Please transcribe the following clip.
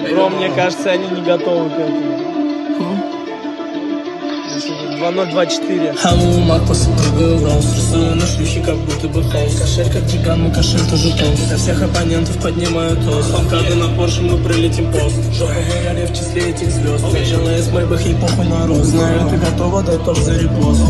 Бро, мне кажется, они не готовы к этому. 2024. Hello, мак посыпаю роуз Рисую на как будто бы хаос. Кошель как тиган, мой кошель тоже толст Для всех оппонентов поднимаю тост. Фанкады на Порше, мы прилетим пост. Жопа выряли в числе этих звезд. Приезжала из Майбах, и похуй на рост Знаю, ты готова, дай топ за репост.